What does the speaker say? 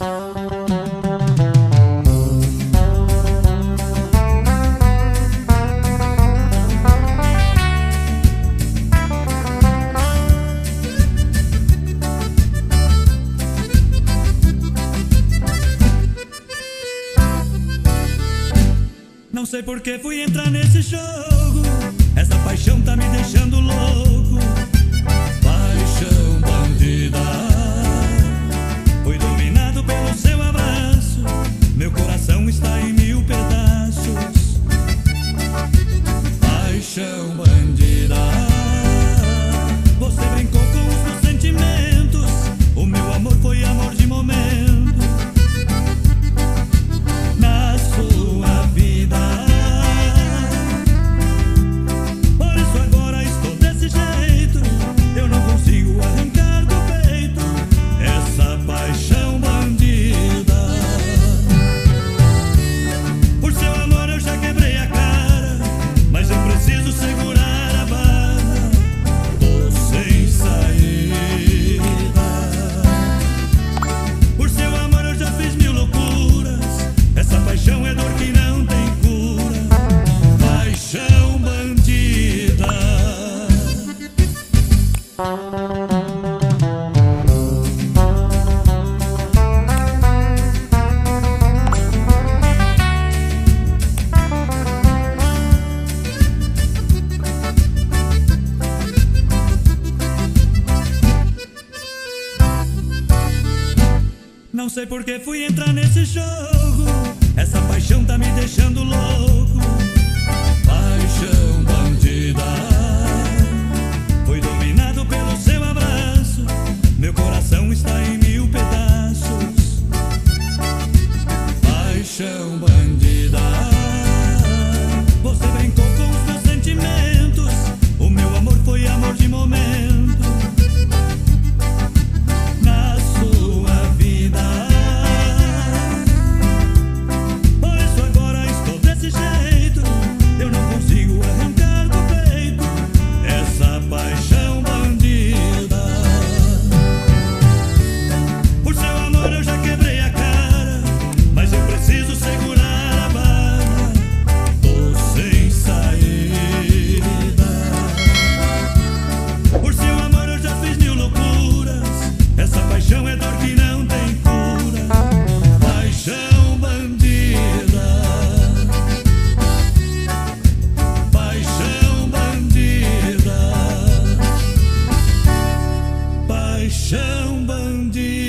Não sei porque fui entrar nesse show. Não sei por que fui entrar nesse jogo. Essa paixão tá me deixando louco. chão bandido.